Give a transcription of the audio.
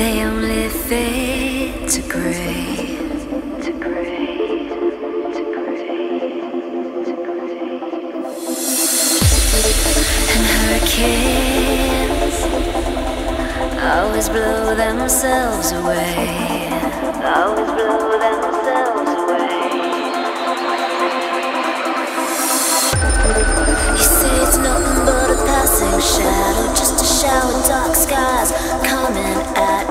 They only fade To gray. And hurricanes always blow themselves away. Always blow themselves away. You say it's nothing but a passing shadow, just a shower, dark skies coming at.